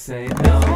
say no.